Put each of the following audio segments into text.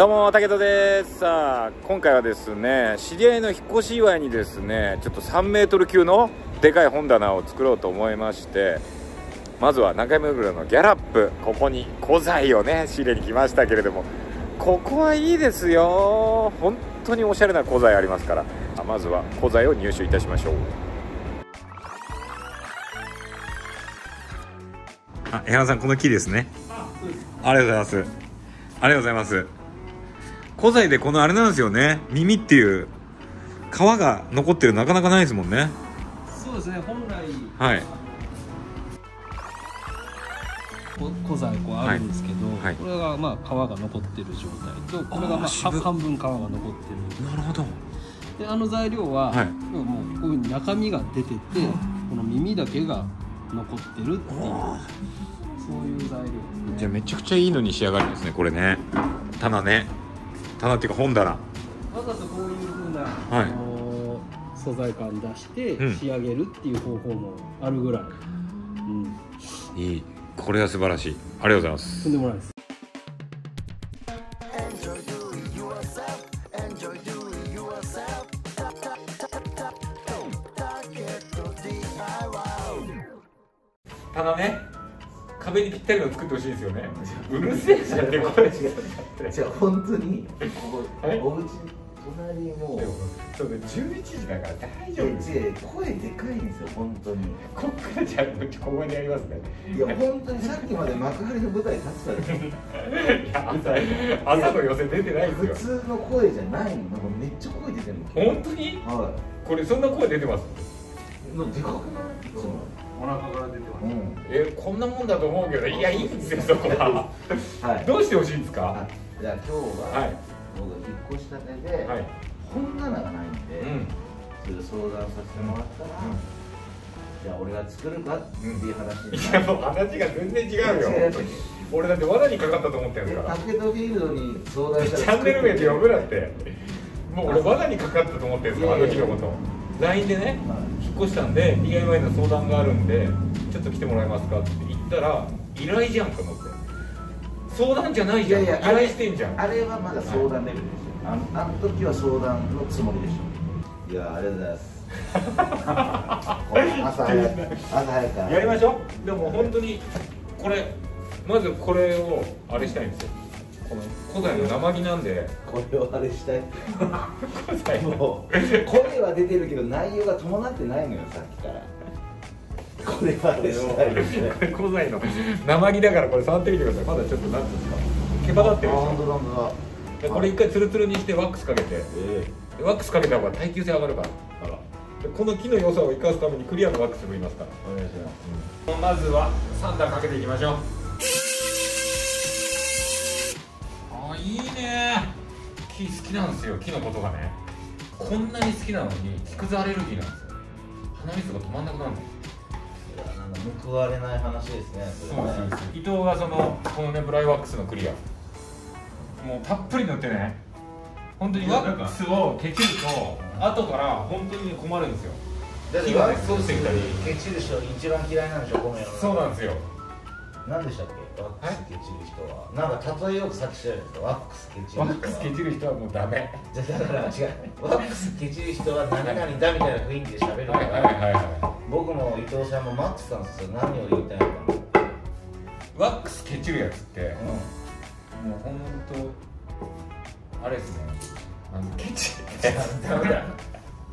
どうも武田です。さあ今回はですね知り合いの引っ越し祝いにですねちょっと3メートル級のでかい本棚を作ろうと思いましてまずは中目黒のギャラップここに古材をね仕入れに来ましたけれどもここはいいですよ。本当におしゃれな古材ありますから。まずは古材を入手いたしましょう。あ、江原さんこの木ですね。ありがとうございます。ありがとうございます古材でこのあれなんですよね。耳っていう皮が残ってるなかなかないですもんね。そうですね本来はい。こ古材こうあるんですけど、はい。これがまあ皮が残ってる状態とこれがまあ半分皮が残ってる。なるほど。であの材料は、はい。もうこういうふうに中身が出ててこの耳だけが残ってるっていうそういう材料ですね。じゃあめちゃくちゃいいのに仕上がるんですねこれね。棚ね棚っていうか本棚。わざとこういうふうな、はい。あのー素材感出してうん。仕上げるっていう方法もあるぐらい、うん、いい。これは素晴らしい。ありがとうございます。とんでもないです作ってほしいですよね。うるせえじゃんねこれ違う違う本当に？お家隣もちょっと11時だから大丈夫です声でかいんですよ本当に。こっからじゃあここにありますね。いや本当にさっきまで幕張の舞台立ってたでし朝朝の寄せ出てないょ普ですよ。通の声じゃないの。なんかめっちゃ声出てるの。本当に？はこれそんな声出てます？いのでかくない？お腹から出てまうん。えこんなもんだと思うけどいやいいんですよそこは。はい。どうしてほしいんですか？あじゃあ今日は、はい。僕引っ越したてで、はい。本棚がないんで、うん。それで相談させてもらったら、じゃあ俺が作るかっていう話にいやもう話が全然違うよ。俺だって罠にかかったと思ってるから。タケトフィールドに相談したらチャンネル名で呼ぶなって。もう俺罠にかかったと思ってるんですよあの日のこと。LINE でね。引っ越したんで DIY の相談があるんでちょっと来てもらえますかって言ったら依頼じゃんと思って。相談じゃないじゃん。依頼してんじゃん。あれはまだ相談レベルですよあのあの時は相談のつもりでしょ。いやありがとうございます。朝早く朝早く。からやりましょう。でも本当にこれまずこれをあれしたいんですよこの古代の生木なんで。これをあれしたい。古代。のもう声は出てるけど内容が伴ってないのよさっきから。これはあれしたいですね。これ古代の生木だからこれ触ってみてください。まだちょっとなんていうんですか毛羽立ってるでしあ本当だ本当だ。ょでこれ一回ツルツルにしてワックスかけて。えでワックスかけた方が耐久性上がるから。この木の良さを生かすためにクリアのワックスもいますから。お願いします。まずはサンダーかけていきましょういいね。木好きなんですよ。木のことがね。こんなに好きなのに木くずアレルギーなんですよ。鼻水が止まんなくなるの。いやなんか報われない話ですねそれね。伊藤がそのこのねブライワックスのクリア。もうたっぷり塗ってね。本当にワックスをケチると後から本当に困るんですよ。だってワックス通ってきたり。ケチる人一番嫌いなんでしょこの世の中そうなんですよ何でしたっけ？ワックスケチる人は。なんか例えよくさっきしたじゃないですかワックスケチる人は。ワックスケチる人はもうダメ。じゃだから違う。ワックスケチる人は何々だみたいな雰囲気で喋るかはいはいらはいは僕も伊藤さんも待ってたんですよ。何を言いたいのかいワックスケチるやつってな、もう本当あれですね。あのケチ。うん、ダメだ。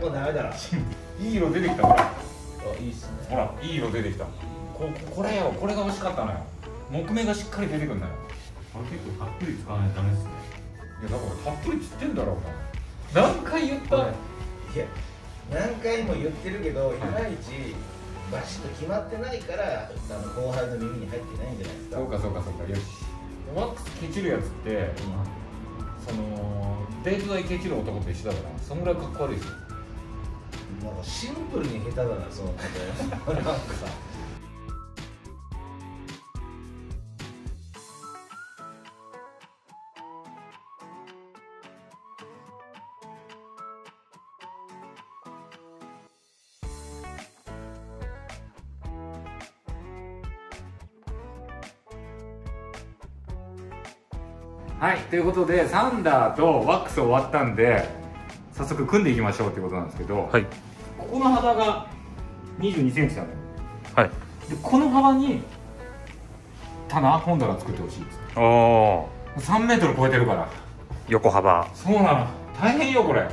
もうダメだろ。いい色出てきた。ほらあいいっすね。ほらいい色出てきたここれよこれが欲しかったのよ。木目がしっかり出てくるんだよ。これ結構たっぷり使わないとダメですね。いやだからたっぷりつってんだろお前何回言った？いや何回も言ってるけどい。まいちバシッと決まってないからあの後輩の耳に入ってないんじゃないですか。そうかそうかそうかよし。ワックスケチるやつってそのデート代ケチる男と一緒だからそんぐらいかっこ悪いですよ。なんかシンプルに下手だなその例え なんかはいということでサンダーとワックス終わったんで早速組んでいきましょうってことなんですけど、はい。ここの幅が2 2センチなのよはい。でこの幅に棚本棚作ってほしいです。おお3メートル超えてるから。横幅。そうなの。大変よこれ。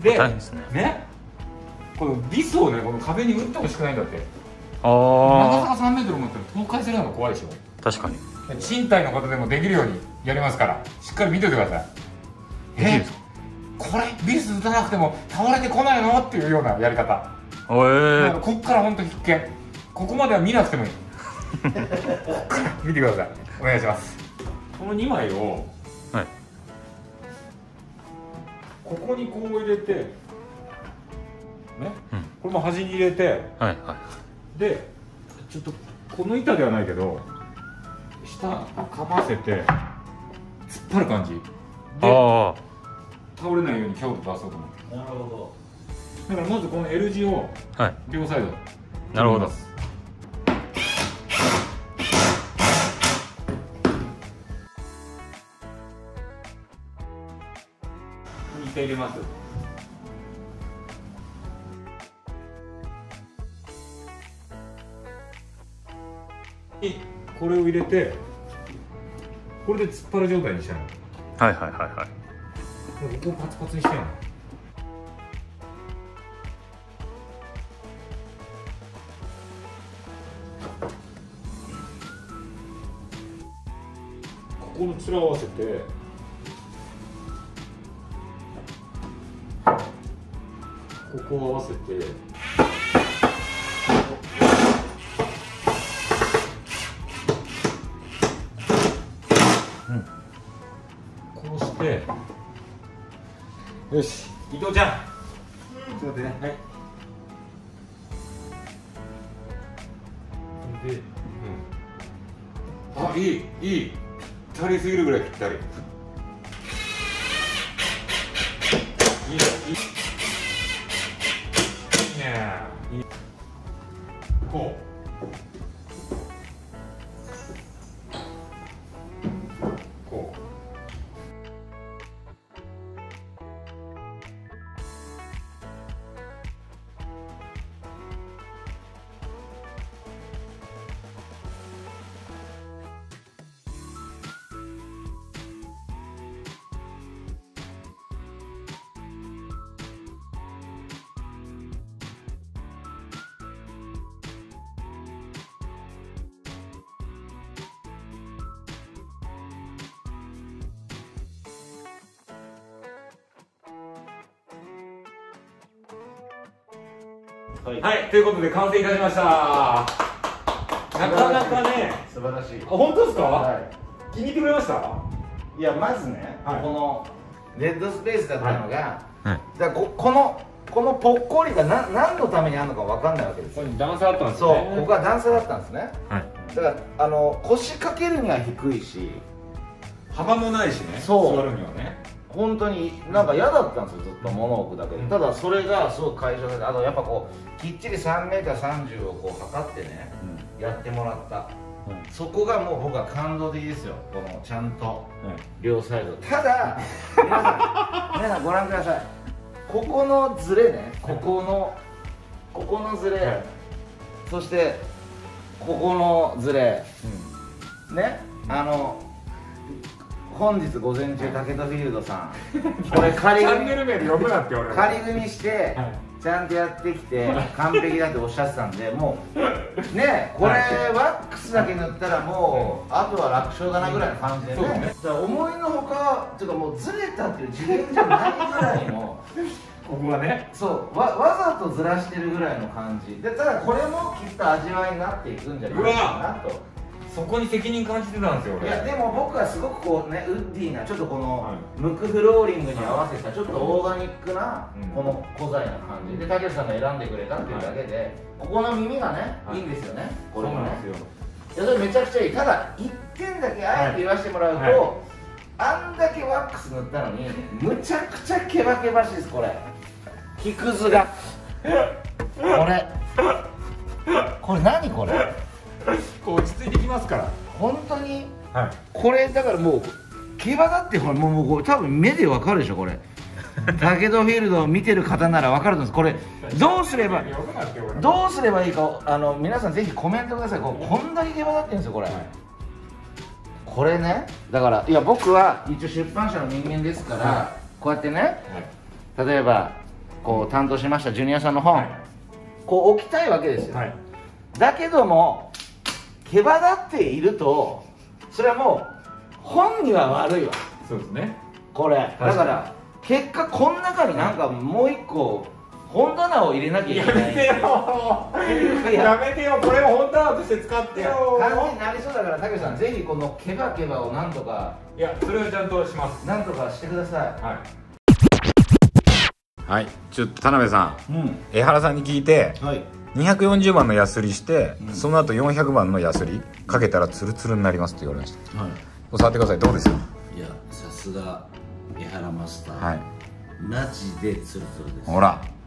で大変ですね。ねこのビスをねこの壁に打ってほしくないんだって。なかあなか3メートル持ったら倒壊するのが怖いでしょ。あ確かに賃貸の方でもできるようにやりますからしっかり見ておいてください。えできるんです。かこれビス打たなくても倒れてこないの？っていうようなやり方、おえなんかこっから本当必見。ここまでは見なくてもいい。こっから見てください。お願いします。この2枚をはい。ここにこう入れてね、うん。これも端に入れてはいはい。でちょっとこの板ではないけど下かませて突っ張る感じ。であ倒れないようにキャオと出そうと思って。なるほだからまずこの L 字を両サイド。なるほど。入れますこれを入れてこれで突っ張る状態にしたの。はいはいはいはい。ここパツパツにしてんの。ここの面合わせてここを合わせてよし。伊藤ちゃん。ちょっと待ってね。はい。で、うん、あいいいい。ぴったりすぎるぐらいぴったり。いいねいいはい。はい、ということで完成いたしました。なかなかね、素晴らしい。あ、本当ですか、は気に入ってくれました？いいやまずね、はい。このレッドスペースだったのが、はい。だここのこのぽっこりがな何のためにあるのか分かんないわけですよ。ここに段差あったんですそうね。ここは段差だったんですね。はい。だからあの腰掛けるには低いし。幅もないしね、そう。座るにはね。本当になんか嫌だったんですよずっと物置くだけで、うん。ただそれがすごく解消されてあとやっぱこうきっちり 3m30 をこう測ってねやってもらった。そこがもう僕は感動的ですよこのちゃんと両サイド。ただ皆さん皆さんご覧ください。ここのズレねここのここのズレ、はい。そしてここのズレねあの本日午前中武田フィールドさん。これ仮チャン組ネル名で読むなって言われる。仮組してはい。ちゃんとやってきて完璧だっておっしゃってたんでもう ねこれワックスだけ塗ったらもうあとは楽勝だなぐらいの感じでね。ね。思いのほかちょっともうずれたっていう次元じゃないぐらいの。ここはね。そうわわざとずらしてるぐらいの感じ。でただこれもきっと味わいになっていくんじゃないかなとそこに責任感じてたんですよ、俺。いやでも僕はすごくこうねウッディなちょっとこの、はムクフローリングに合わせたちょっとオーガニックなうん。この古材な感じ。で竹内さんが選んでくれたっていうだけで、ここの耳がね、はい。い、いんですよね。こそうれも。ねなんですよ。いやそれめちゃくちゃいい。ただ一点だけあえて言わせてもらうと、あんだけワックス塗ったのにむちゃくちゃケバケバしいですこれ。木くずが。これ。これ何これ？こう落ち着いてきますから。本当に。はい。これだからもう毛羽だってほらもうもう多分目でわかるでしょこれ。武田フィールドを見てる方ならわかると思うんです。これどうすればどうすればいいかあの皆さんぜひコメントください。こうこんだけ毛羽立ってるんですよこれ、これねだからいや僕は一応出版社の人間ですから、こうやってね、例えばこう担当しましたジュニアさんの本、こう置きたいわけですよ、はい。だけども毛羽立っているとそれはもう本には悪いわ。そうですね。これ。だから結果この中になんかもう一個本棚を入れなきゃいけない。よ。いや。めてよ。これを本棚として使って感じになりそうだから武さんぜひこのケバケバをなんとかいやそれはちゃんとします。なんとかしてくださはい。はい。ちょっと田辺さん。いうん。江原さんに聞いて。はい240番のヤスリして、その後400番のヤスリかけたらツルツルになりますって言われましたはい。触ってください。どうですよいやさすが江原マスター、はい。マジでツルツルです。ほら「